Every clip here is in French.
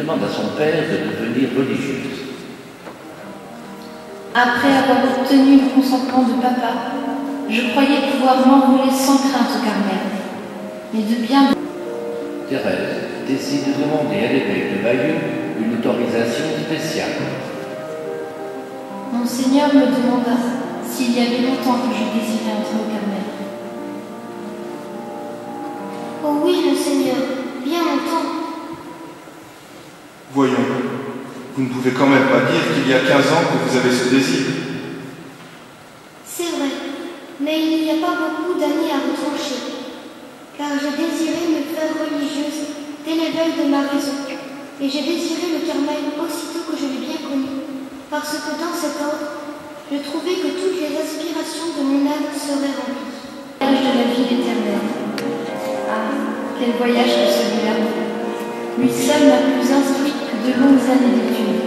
demande à son père de devenir religieuse. Après avoir obtenu le consentement de papa, je croyais pouvoir m'envoler sans crainte au Carmel. Mais de bien Thérèse décide de demander à l'évêque de Bayeux une autorisation spéciale. Monseigneur me demanda s'il y avait longtemps que je désirais entrer au Carmel. Voyons, vous ne pouvez quand même pas dire qu'il y a 15 ans que vous avez ce désir. C'est vrai, mais il n'y a pas beaucoup d'années à retrancher, car j'ai désiré me faire religieuse dès l'éveil de ma raison, et j'ai désiré le Carmel aussitôt que je l'ai bien connu, parce que dans cet ordre, je trouvais que toutes les aspirations de mon âme seraient remplies. Voyage de la vie éternelle. Ah, quel voyage que celui-là. Lui seul m'a plus que de longues années d'études.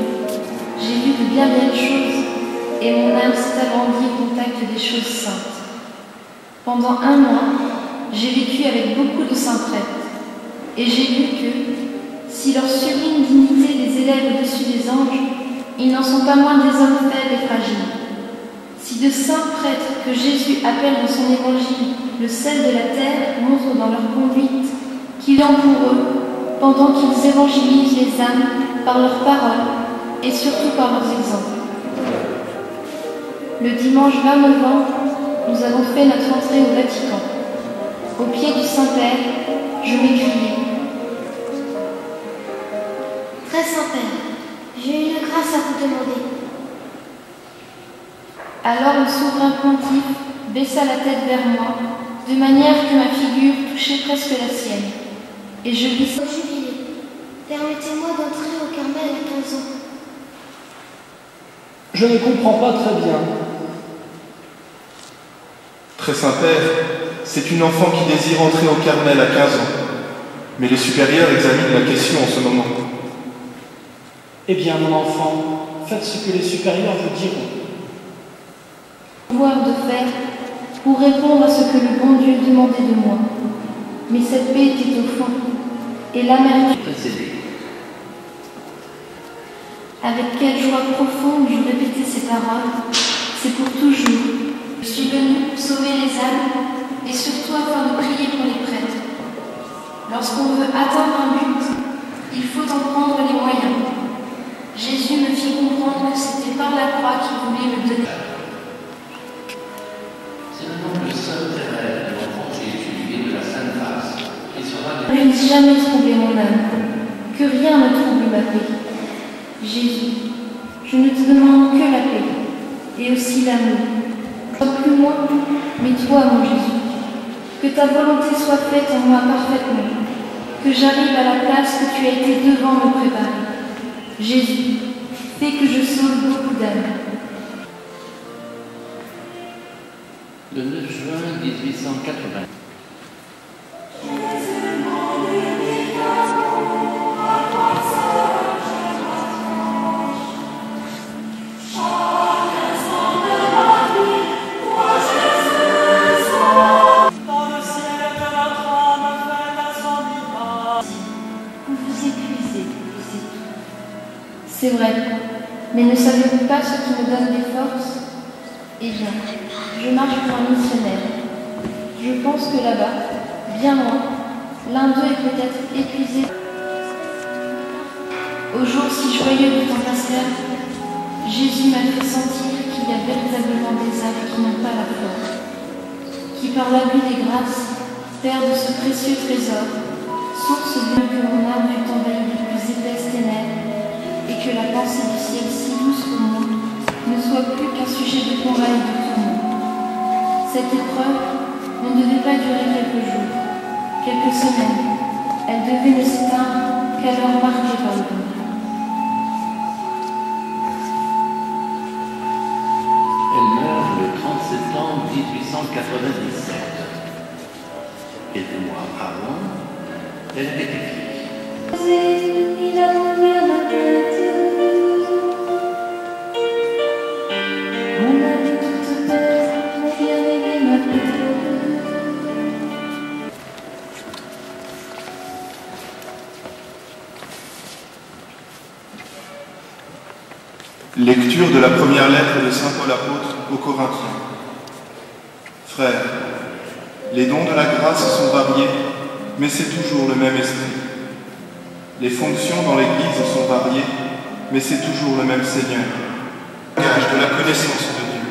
J'ai vu de bien belles choses, et mon âme s'est agrandie au contact des choses saintes. Pendant un mois, j'ai vécu avec beaucoup de saints prêtres, et j'ai vu que, si leur sublime dignité les élève au-dessus des anges, ils n'en sont pas moins des hommes faibles et fragiles. Si de saints prêtres que Jésus appelle dans son évangile le sel de la terre montrent dans leur conduite qu'il en pour eux pendant qu'ils évangélisent les âmes par leurs paroles et surtout par leurs exemples. Le dimanche 20 novembre, nous avons fait notre entrée au Vatican. Au pied du Saint-Père, je m'écriai Très Saint-Père, j'ai une grâce à vous demander. Alors le souverain pontife baissa la tête vers moi, de manière que ma figure touchait presque la sienne. Et je jubilé, permettez-moi d'entrer au Carmel à 15 ans. Je ne comprends pas très bien. Très Saint-Père, c'est une enfant qui désire entrer au Carmel à 15 ans. Mais les supérieurs examinent la question en ce moment. Eh bien, mon enfant, faites ce que les supérieurs vous diront. pouvoir de faire pour répondre à ce que le bon Dieu demandait de moi. Mais cette paix était au fond, et l'amertume, Précédé. Avec quelle joie profonde je répétais ces paroles, c'est pour toujours. Je suis venu sauver les âmes, et surtout afin de prier pour les prêtres. Lorsqu'on veut atteindre un but, il faut en prendre les moyens. Jésus me fit comprendre que c'était par la croix qu'il voulait me donner. C'est le nom de Sainte Thérèse de l'enfant Jésus et de la Sainte Grâce qui sera de Ne jamais troubler mon âme, que rien ne trouble ma paix. Jésus, je ne te demande que la paix, et aussi l'amour. Pas plus moi, mais toi, mon Jésus. Que ta volonté soit faite en moi parfaitement, que j'arrive à la place que tu as été devant me préparer. Jésus, fais que je sauve beaucoup d'âmes. le 9 juin 1880. Ce qui me donne des forces Eh bien, je marche pour un missionnaire. Je pense que là-bas, bien loin, l'un d'eux est peut-être épuisé. Au jour si joyeux du temps pascal, Jésus m'a fait sentir qu'il y a véritablement des âmes qui n'ont pas la foi, qui par l'abus des grâces perdent ce précieux trésor, source de que mon âme fut envahie la pensée du ciel si douce pour moi ne soit plus qu'un sujet de combat et de tourment. Cette épreuve ne devait pas durer quelques jours, quelques semaines. Elle devait ne s'éteindre qu'à l'heure marquée par le. Elle meurt le 30 septembre 1897. Quelques mois avant, elle avait écrit Lecture de la première lettre de Saint Paul apôtre aux Corinthiens. Frères, les dons de la grâce sont variés, mais c'est toujours le même esprit. Les fonctions dans l'Église sont variées, mais c'est toujours le même Seigneur. Gage de la connaissance de Dieu.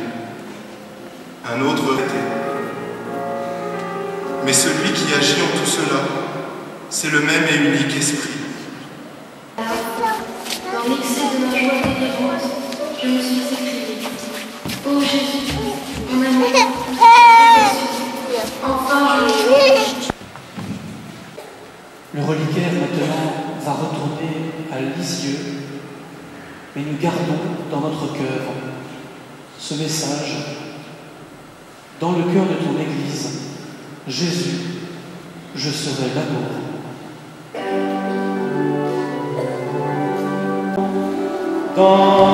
Un autre été. Mais celui qui agit en tout cela, c'est le même et unique esprit. Le reliquaire maintenant va retourner à Lisieux, mais nous gardons dans notre cœur ce message. Dans le cœur de ton Église, Jésus, je serai l'amour. Dans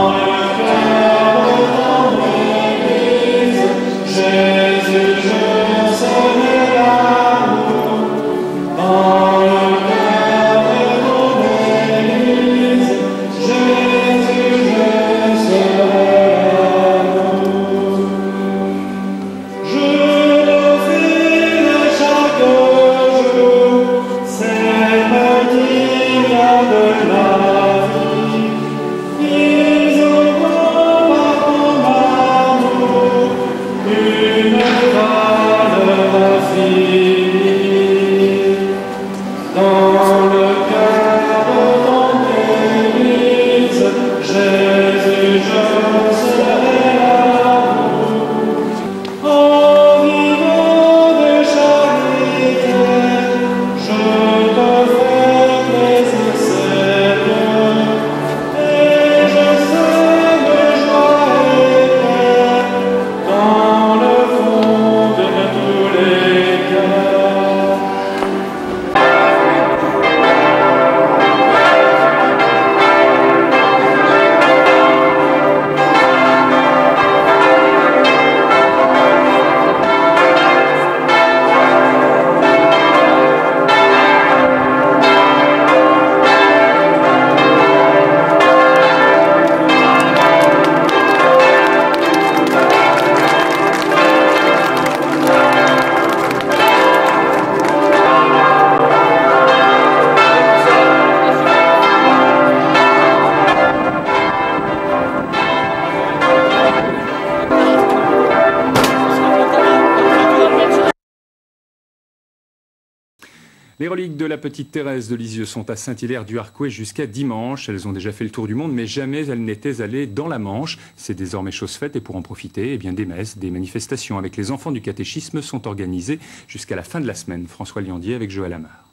Les reliques de la petite Thérèse de Lisieux sont à Saint-Hilaire du Harcouët jusqu'à dimanche. Elles ont déjà fait le tour du monde, mais jamais elles n'étaient allées dans la Manche. C'est désormais chose faite et pour en profiter, eh bien, des messes, des manifestations avec les enfants du catéchisme sont organisées jusqu'à la fin de la semaine. François Liandier avec Joël Amar.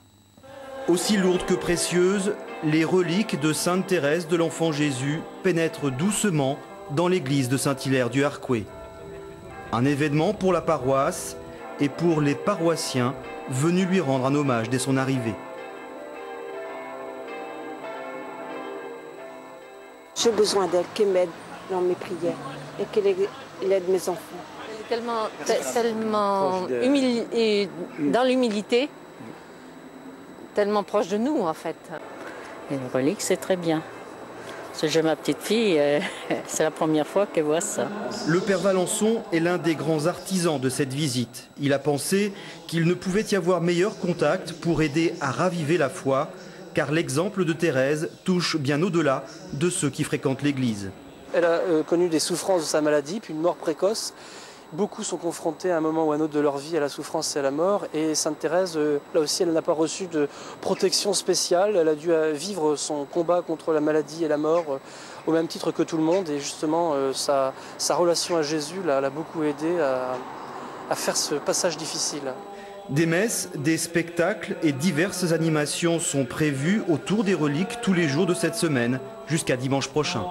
Aussi lourdes que précieuses, les reliques de Sainte Thérèse de l'Enfant Jésus pénètrent doucement dans l'église de Saint-Hilaire du Harcouët. Un événement pour la paroisse et pour les paroissiens venus lui rendre un hommage dès son arrivée. J'ai besoin d'elle, qu'elle m'aide dans mes prières et qu'elle aide- elle mes enfants. tellement, te- tellement humili- et dans l'humilité, tellement proche de nous en fait. Les reliques, c'est très bien. Parce que j'ai ma petite fille, euh, c'est la première fois qu'elle voit ça. Le père Valençon est l'un des grands artisans de cette visite. Il a pensé qu'il ne pouvait y avoir meilleur contact pour aider à raviver la foi, car l'exemple de Thérèse touche bien au-delà de ceux qui fréquentent l'église. Elle a euh, connu des souffrances de sa maladie, puis une mort précoce. Beaucoup sont confrontés à un moment ou à un autre de leur vie à la souffrance et à la mort. Et Sainte Thérèse, euh, là aussi, elle n'a pas reçu de protection spéciale. Elle a dû euh, vivre son combat contre la maladie et la mort euh, au même titre que tout le monde. Et justement, sa, relation à Jésus l'a beaucoup aidé à faire ce passage difficile. Des messes, des spectacles et diverses animations sont prévues autour des reliques tous les jours de cette semaine jusqu'à dimanche prochain.